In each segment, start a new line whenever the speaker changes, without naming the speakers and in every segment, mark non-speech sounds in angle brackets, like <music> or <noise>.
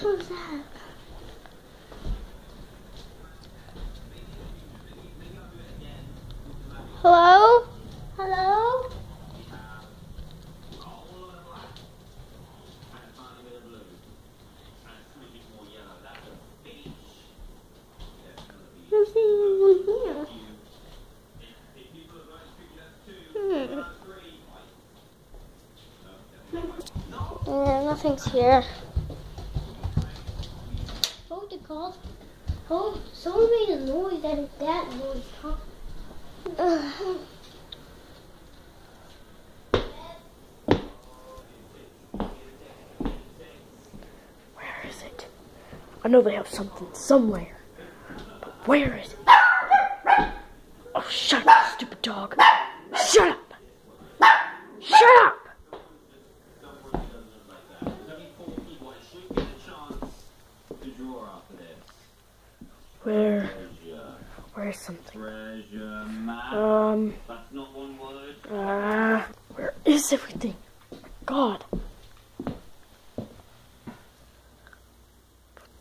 Who's that? Hello? There's anyone here. Hmm. Yeah, nothing's here. Hold the call. Oh, someone made a noise and that noise, huh?
Where is it? I know they have something somewhere. But where is it? Oh, shut up, stupid dog. Shut up. Shut up. Where? Where's something? Um,
That's not one word.
uh, where is everything? God. What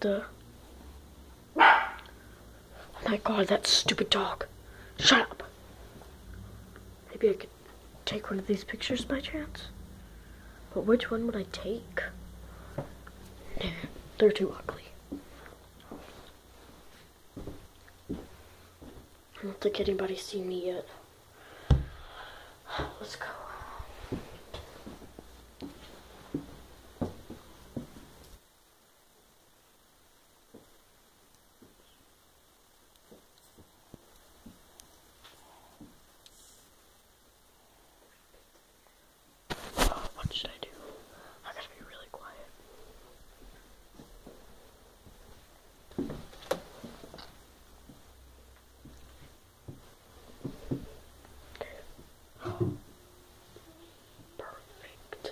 the? Oh my god, that stupid dog. Shut up. Maybe I could take one of these pictures by chance? But which one would I take? They're too ugly. I don't think anybody's seen me yet. Let's go. What should I do? I gotta be really quiet. Perfect.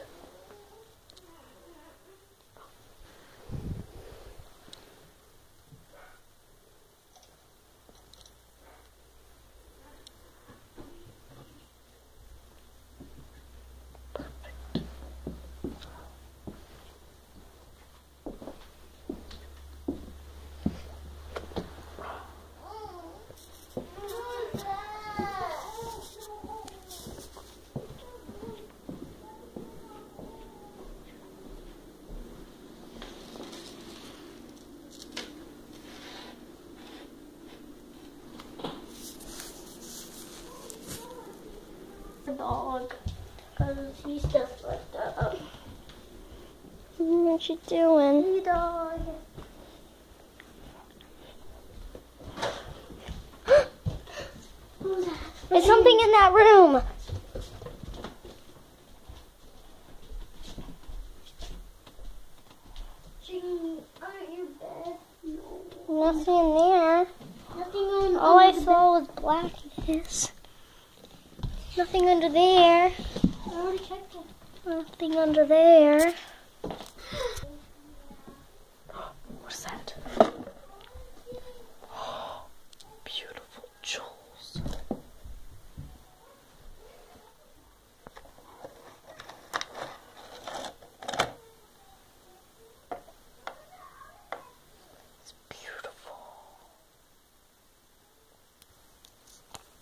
The dog. Because he's just like that. What you doing? Hey, <gasps> dog. There's something in that room. Jean, aren't you bed? No. Nothing in there. Nothing on. All I saw was blackness. Nothing under there. I already checked it. Nothing under there.
What's that? Beautiful jewels. It's beautiful.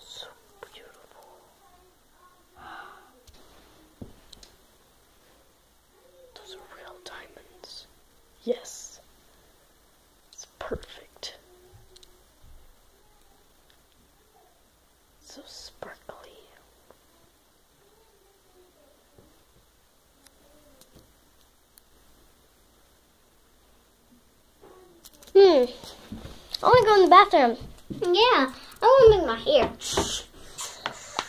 So beautiful. Those are real diamonds. Yes. It's perfect. So sparkly.
Hmm. I want to go in the bathroom. Yeah, I want to make my hair.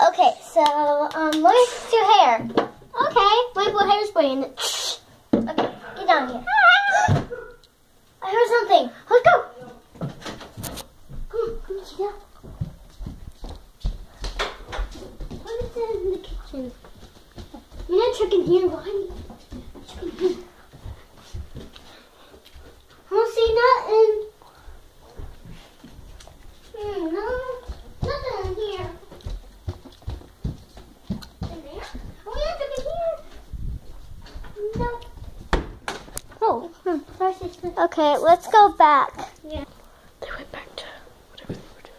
Okay, so um, let me fix your hair. Okay, me put hairspray in it. Okay, get down here. Heard something. Let's go. What is that in the kitchen? You're not checking here, why? Check in here. I don't see nothing. Hmm, no, nothing in here. In there? Oh, yeah, look in here. No. Okay, let's go back. Yeah.
They went back to whatever they were doing.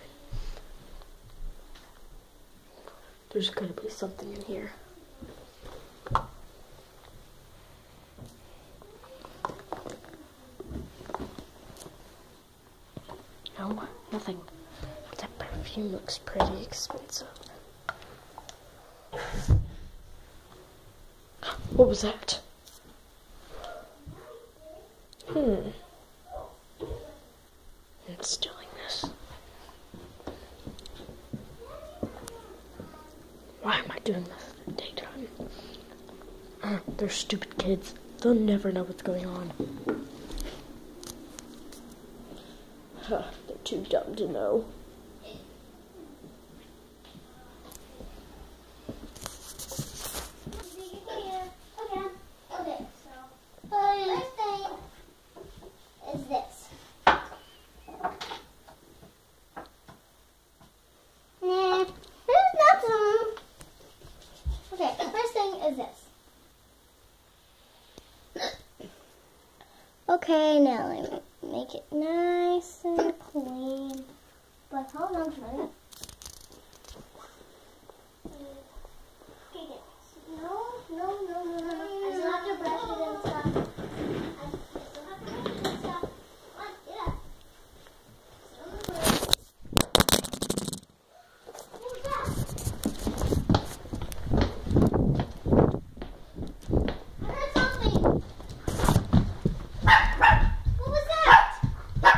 There's gotta be something in here. No, nothing. That perfume looks pretty expensive. <gasps> What was that? Hmm. It's doing this. Why am I doing this in the daytime? Uh, they're stupid kids. They'll never know what's going on. Huh, <sighs> they're too dumb to know.
Okay. Okay. So first thing is this. Nah, there's nothing. Okay. First thing is this. Okay, now let me make it nice and clean. But hold on for no, no, no, no, no. I still have to brush it and stuff. I I still have to brush it and stuff. Come on, get up. Sit on the toilet. What was that? I heard something. What was that? What?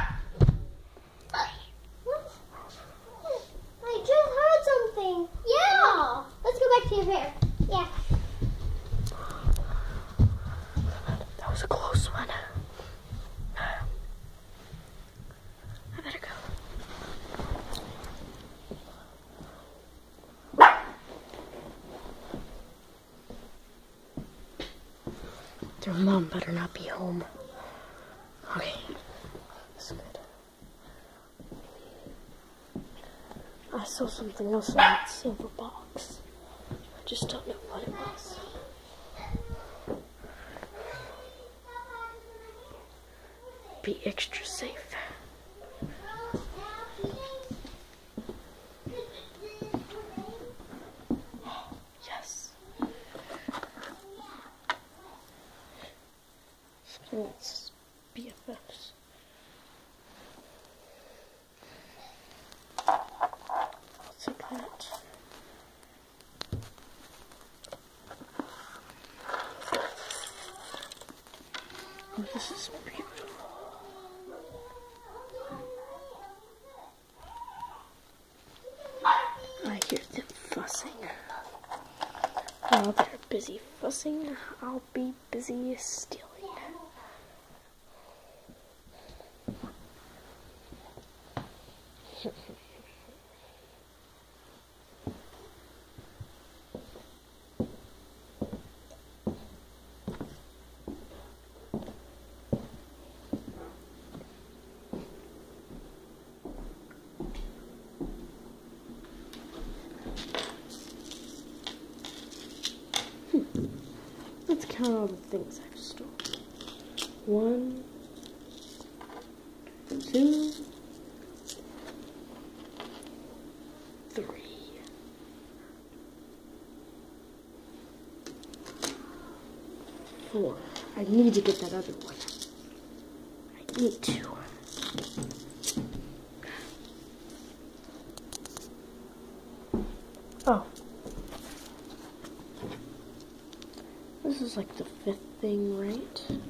I just heard something. Yeah. Let's go back to your hair. Yeah.
That was a close one. I better go. Their mom better not be home. Okay. That's good. I saw something else in that silver box. I just don't know what it was. Be extra safe. Yes. Something that's BFFs. What's in that? Oh, this is beautiful. I hear them fussing. While they're busy fussing, I'll be busy stealing. Let's count all the things I've stolen. One, two, three. Four. I need to get that other one. I need to. Oh. This is like the fifth thing, right?